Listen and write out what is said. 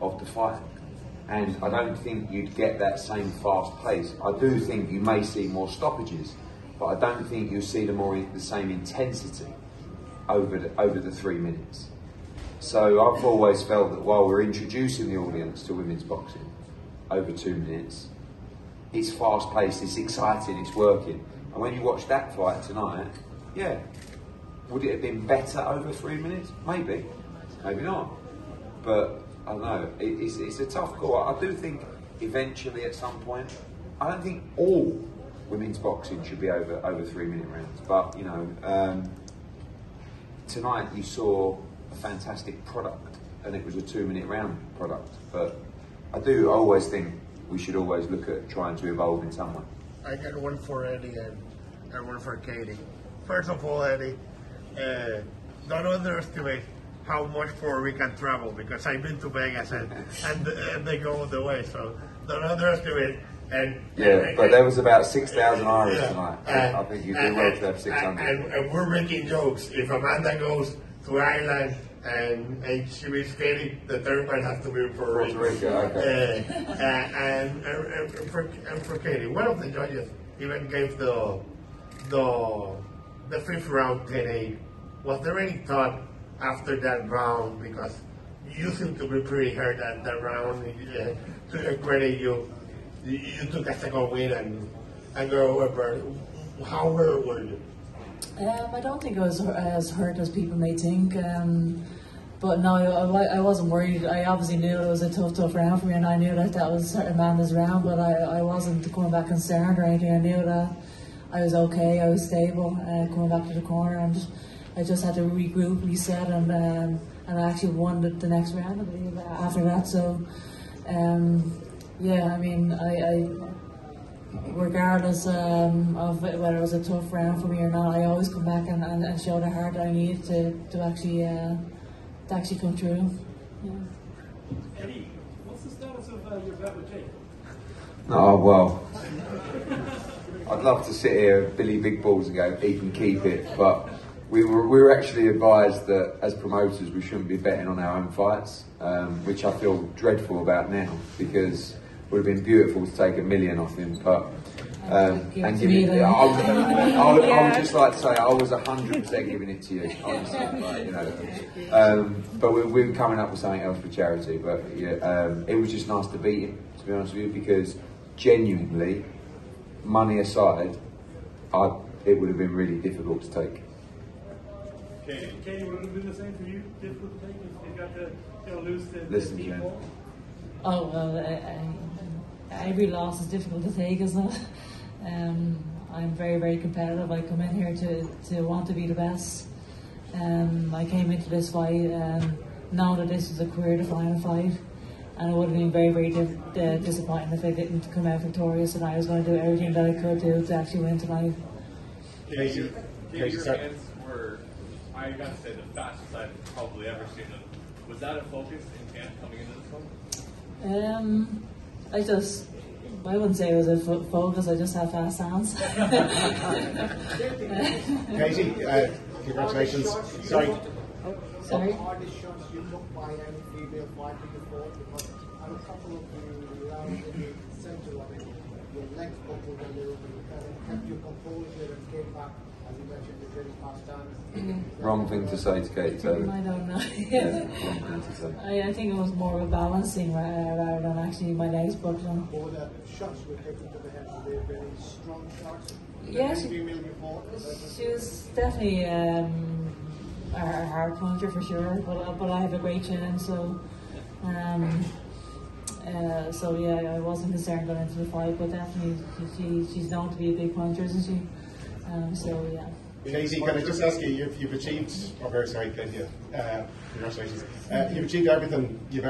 of the fight. And I don't think you'd get that same fast pace. I do think you may see more stoppages, but I don't think you'll see the more the same intensity over the, over the three minutes. So I've always felt that while we're introducing the audience to women's boxing over two minutes, it's fast paced, it's exciting, it's working. And when you watch that fight tonight, yeah, would it have been better over three minutes? Maybe, maybe not. But I don't know. It, it's, it's a tough call. I do think eventually, at some point, I don't think all women's boxing should be over over three minute rounds. But you know, um, tonight you saw a fantastic product, and it was a two minute round product. But I do always think we should always look at trying to evolve in some way. I got one for Eddie and, one for Katie. First of all, Eddie, uh, don't underestimate how much further we can travel because I've been to Vegas and, and, and they go the way. So don't underestimate. And Yeah, and- but there was about six thousand Irish yeah, tonight. and- I think you do well to have six and, and, and we're making jokes. If Amanda goes to Ireland and, and she meets Katie, the third one has to be Puerto Rico. Rico, okay. Uh, and, and, and, for, and for Katie, one of the judges even gave the the the fifth round 10-8. Was there any thought after that round because you seem to be pretty hurt at that round? To your credit, you you took a second win and and go over. How hurt were you? Um, I don't think I was as hurt as people may think. Um, but no, I, I- wasn't worried. I obviously knew it was a tough, tough round for me, and I knew that that was Amanda's round. But I, I wasn't coming back concerned or anything. I knew that I was okay. I was stable uh, coming back to the corner, and I just had to regroup, reset, and um, and I actually won the, the next round. I believe after that. So um, yeah, I mean, I. I regardless um, of whether it was a tough round for me or not, I always come back and, and, and show the heart I need to, to actually uh, to actually come through. Yeah. Eddie, what's the status of uh, your bet with Jake? Oh well, I'd love to sit here, Billy Big Balls, and go, he can keep it, but we were we were actually advised that as promoters we shouldn't be betting on our own fights, um, which I feel dreadful about now because it would have been beautiful to take a million off him, but. Um, and give it. I, would, I, would, I would just like to say I was hundred percent giving it to you, honestly. like, you know, um, but we, we were coming up with something else for charity. But yeah, um, it was just nice to beat him, to be honest with you, because genuinely, money aside, I, it would have been really difficult to take. Katie, Katie, would it have been the same for you? Difficult to take if you got to you know, lose to Listen, to Jen. Oh well, I, I, every loss is difficult to take, isn't it? Um, I'm very very competitive. I come in here to, to want to be the best. Um, I came into this fight um, knowing that this was a career defining fight. And it would have been very, very di- uh, disappointing if I didn't come out victorious. And I was going to do everything that I could do to actually win tonight. Casey, Yeah, Casey, your sorry. hands were, I gotta say, the fastest I've probably ever seen them. Was that a focus in camp coming into this one? Um, I just, I wouldn't say it was a fo- focus. I just have fast hands. Casey, uh, congratulations. Sorry. Sorry. hardest shots you took by any female fighter before? Because on a couple of the rounds in the center of it, your legs buckled a little bit, you kind of kept your composure and came back, as you mentioned, with very fast hands. Wrong thing to say to Kate Taylor. I don't know. Yeah, wrong thing to say. I, I think it was more of a balancing ra- rather than actually my legs buckling. Or the shots were taken to the head, were very strong shots? Yeah, she- She was definitely um, a a hard puncher for sure, but but I have a great chin, so um, uh, so yeah, I wasn't concerned going into the fight, but definitely she, she she's known to be a big puncher, isn't she? Um, so yeah. Casey, can I just ask you, you've, you've achieved, oh, very sorry, Katie, uh, congratulations. Uh, you've achieved everything you've ever